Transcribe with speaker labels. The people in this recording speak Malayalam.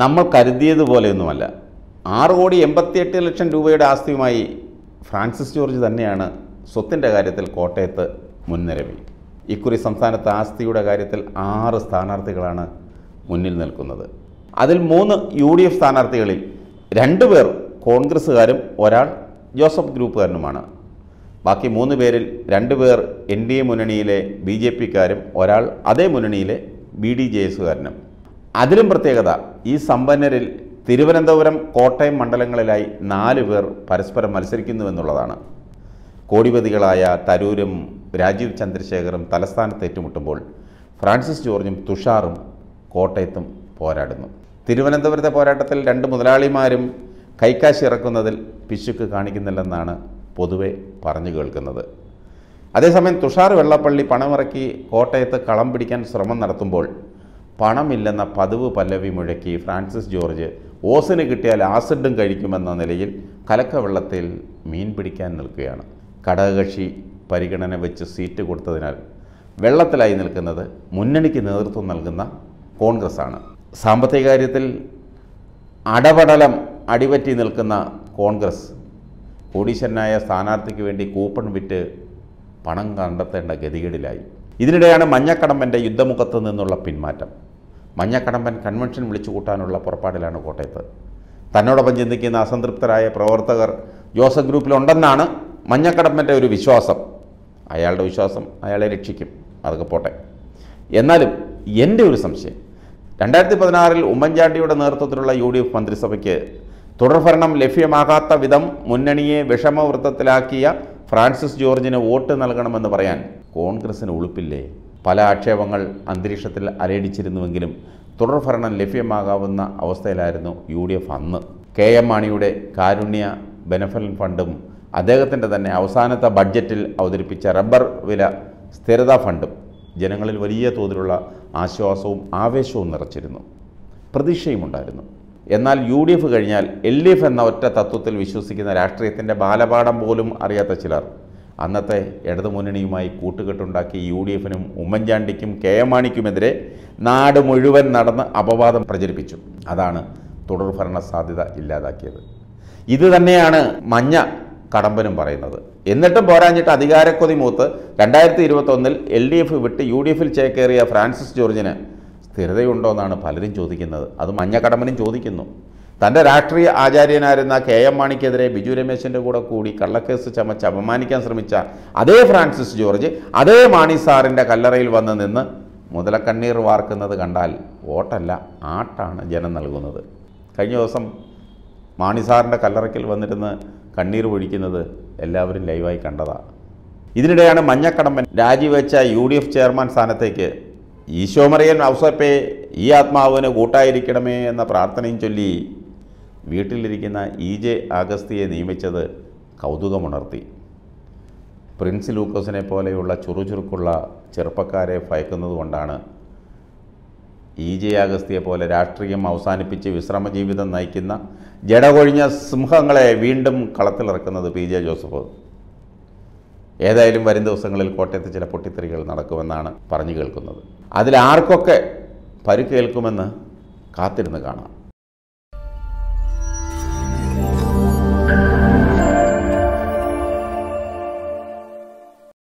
Speaker 1: നമ്മൾ കരുതിയതുപോലെയൊന്നുമല്ല. ആറ് കോടി എൺപത്തിയെട്ട് ലക്ഷം രൂപയുടെ ആസ്തിയുമായി ഫ്രാൻസിസ് ജോർജ് തന്നെയാണ് സ്വത്തിന്റെ കാര്യത്തിൽ കോട്ടയത്ത് മുൻനിരവി. ഇക്കുറി സംസ്ഥാനത്ത് ആസ്തിയുടെ കാര്യത്തിൽ ആറ് സ്ഥാനാർത്ഥികളാണ് മുന്നിൽ നിൽക്കുന്നത്. അതിൽ മൂന്ന് യു ഡി എഫ് സ്ഥാനാർത്ഥികളിൽ രണ്ടുപേർ കോൺഗ്രസ്സുകാരും ഒരാൾ ജോസഫ് ഗ്രൂപ്പുകാരനുമാണ്. ബാക്കി മൂന്ന് പേരിൽ രണ്ടുപേർ എൻ ഡി എ മുന്നണിയിലെ ബി ജെ പിക്കാരും ഒരാൾ അതേ മുന്നണിയിലെ ബി ഡി ജെ എസുകാരനും. അതിലും പ്രത്യേകത ഈ സമ്പന്നരിൽ തിരുവനന്തപുരം കോട്ടയം മണ്ഡലങ്ങളിലായി നാല് പേർ പരസ്പരം മത്സരിക്കുന്നുവെന്നുള്ളതാണ് കോടിപതികളായ തരൂരും രാജീവ് ചന്ദ്രശേഖറും തലസ്ഥാനത്ത് ഏറ്റുമുട്ടുമ്പോൾ ഫ്രാൻസിസ് ജോർജും തുഷാറും കോട്ടയത്തും പോരാടുന്നു. തിരുവനന്തപുരത്തെ പോരാട്ടത്തിൽ രണ്ട് മുതലാളിമാരും കൈക്കാശി ഇറക്കുന്നതിൽ പിശുക്ക് കാണിക്കുന്നില്ലെന്നാണ് പൊതുവെ പറഞ്ഞു കേൾക്കുന്നത്. അതേസമയം തുഷാർ വെള്ളപ്പള്ളി പണമിറക്കി കോട്ടയത്ത് കളം പിടിക്കാൻ ശ്രമം നടത്തുമ്പോൾ പണമില്ലെന്ന പതിവ് പല്ലവി മുഴക്കി ഫ്രാൻസിസ് ജോർജ് ഓസിന് കിട്ടിയാൽ ആസിഡും കഴിക്കുമെന്ന നിലയിൽ കലക്കവെള്ളത്തിൽ മീൻ പിടിക്കാൻ നിൽക്കുകയാണ്. ഘടകകക്ഷി പരിഗണന വെച്ച് സീറ്റ് കൊടുത്തതിനാൽ വെള്ളത്തിലായി നിൽക്കുന്നത് മുന്നണിക്ക് നേതൃത്വം നൽകുന്ന കോൺഗ്രസ്സാണ്. സാമ്പത്തിക കാര്യത്തിൽ അടപടലം അടിപറ്റി നിൽക്കുന്ന കോൺഗ്രസ് കോടീശ്വരനായ സ്ഥാനാർത്ഥിക്ക് വേണ്ടി കൂപ്പൺ വിറ്റ് പണം കണ്ടെത്തേണ്ട ഗതികേടിലായി. ഇതിനിടെയാണ് മഞ്ഞക്കടമ്പന്റെ യുദ്ധമുഖത്ത് നിന്നുള്ള പിന്മാറ്റം. മഞ്ഞക്കടമ്പൻ കൺവെൻഷൻ വിളിച്ചു കൂട്ടാനുള്ള പുറപ്പാടിലാണ് കോട്ടയത്ത്. തന്നോടൊപ്പം ചിന്തിക്കുന്ന അസംതൃപ്തരായ പ്രവർത്തകർ ജോസഫ് ഗ്രൂപ്പിലുണ്ടെന്നാണ് മഞ്ഞക്കടമ്പന്റെ ഒരു വിശ്വാസം. അയാളുടെ വിശ്വാസം അയാളെ രക്ഷിക്കും. അതൊക്കെ പോട്ടെ. എന്നാലും എന്റെ ഒരു സംശയം. രണ്ടായിരത്തി പതിനാറിൽ ഉമ്മൻചാണ്ടിയുടെ നേതൃത്വത്തിലുള്ള യു ഡി എഫ് മന്ത്രിസഭയ്ക്ക് തുടർഭരണം ലഭ്യമാകാത്ത വിധം മുന്നണിയെ വിഷമവൃത്തത്തിലാക്കിയ ഫ്രാൻസിസ് ജോർജിന് വോട്ട് നൽകണമെന്ന് പറയാൻ കോൺഗ്രസിന് ഉളുപ്പില്ലേ? പല ആക്ഷേപങ്ങൾ അന്തരീക്ഷത്തിൽ അലയടിച്ചിരുന്നുവെങ്കിലും തുടർഭരണം ലഭ്യമാകാവുന്ന അവസ്ഥയിലായിരുന്നു യു ഡി എഫ് അന്ന്. കെ എം മാണിയുടെ കാരുണ്യ ബെനഫലൻ ഫണ്ടും അദ്ദേഹത്തിന്റെ തന്നെ അവസാനത്തെ ബഡ്ജറ്റിൽ അവതരിപ്പിച്ച റബ്ബർ വില സ്ഥിരതാ ഫണ്ടും ജനങ്ങളിൽ വലിയ തോതിലുള്ള ആശ്വാസവും ആവേശവും നിറച്ചിരുന്നു. പ്രതീക്ഷയും ഉണ്ടായിരുന്നു എന്നാൽ യു ഡി എഫ് കഴിഞ്ഞാൽ എൽ ഡി എഫ് എന്ന ഒറ്റ തത്വത്തിൽ വിശ്വസിക്കുന്ന രാഷ്ട്രീയത്തിന്റെ ബാലപാഠം പോലും അറിയാത്ത ചിലർ അന്നത്തെ ഇടതുമുന്നണിയുമായി കൂട്ടുകെട്ടുണ്ടാക്കി യു ഡി എഫിനും ഉമ്മൻചാണ്ടിക്കും കെ എം മാണിക്കുമെതിരെ നാട് മുഴുവൻ നടന്ന് അപവാദം പ്രചരിപ്പിച്ചു. അതാണ് തുടർഭരണ സാധ്യത ഇല്ലാതാക്കിയത്. ഇത് തന്നെയാണ് മഞ്ഞ കടമ്പനും പറയുന്നത്. എന്നിട്ടും പോരാഞ്ഞിട്ട് അധികാരക്കൊതി മൂത്ത് രണ്ടായിരത്തി ഇരുപത്തൊന്നിൽ എൽ ഡി എഫ് വിട്ട് യു ഡി എഫിൽ ചേക്കേറിയ ഫ്രാൻസിസ് ജോർജിന് സ്ഥിരതയുണ്ടോ എന്നാണ് പലരും ചോദിക്കുന്നത്. അത് മഞ്ഞ കടമ്പനും ചോദിക്കുന്നു. തന്റെ രാഷ്ട്രീയ ആചാര്യനായിരുന്ന കെ എം മാണിക്കെതിരെ ബിജു രമേശിന്റെ കൂടെ കൂടി കള്ളക്കേസ് ചമച്ച് അപമാനിക്കാൻ ശ്രമിച്ച അതേ ഫ്രാൻസിസ് ജോർജ് അതേ മാണി സാറിന്റെ കല്ലറയിൽ വന്ന് നിന്ന് മുതലക്കണ്ണീർ വാർക്കുന്നത് കണ്ടാൽ വോട്ടല്ല ആട്ടാണ് ജനം നൽകുന്നത്. കഴിഞ്ഞ ദിവസം മാണി സാറിന്റെ കല്ലറയ്ക്കൽ വന്നിരുന്ന് കണ്ണീർ പൊഴിക്കുന്നത് എല്ലാവരും ലൈവായി കണ്ടതാണ് ഇതിനിടെയാണ് മഞ്ഞക്കടമ്പൻ രാജിവെച്ച യു ഡി എഫ് ചെയർമാൻ സ്ഥാനത്തേക്ക് ഈശോമറിയൻ ഔസപ്പെ ഈ ആത്മാവിന് കൂട്ടായിരിക്കണമേ എന്ന പ്രാർത്ഥനയും ചൊല്ലി വീട്ടിലിരിക്കുന്ന ഇ ജെ ആഗസ്തിയെ നിയമിച്ചത് കൗതുകമുണർത്തി. പ്രിൻസ് ലൂക്കോസിനെ പോലെയുള്ള ചുറുചുറുക്കുള്ള ചെറുപ്പക്കാരെ ഭയക്കുന്നതുകൊണ്ടാണ് ഇ ജെ അഗസ്തിയെ പോലെ രാഷ്ട്രീയം അവസാനിപ്പിച്ച് വിശ്രമജീവിതം നയിക്കുന്ന ജടകൊഴിഞ്ഞ സിംഹങ്ങളെ വീണ്ടും കളത്തിലിറക്കുന്നത് പി ജെ ജോസഫ്. ഏതായാലും വരും ദിവസങ്ങളിൽ കോട്ടയത്ത് ചില പൊട്ടിത്തെറികൾ നടക്കുമെന്നാണ് പറഞ്ഞു കേൾക്കുന്നത്. അതിൽ ആർക്കൊക്കെ പരുക്കേൽക്കുമെന്ന് കാത്തിരുന്ന് കാണാം.